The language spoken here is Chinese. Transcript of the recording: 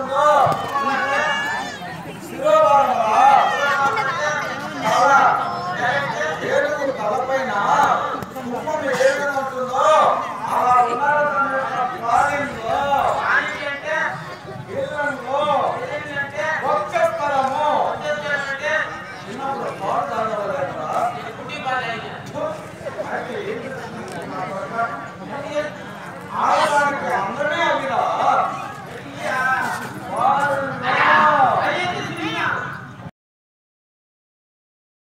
大哥。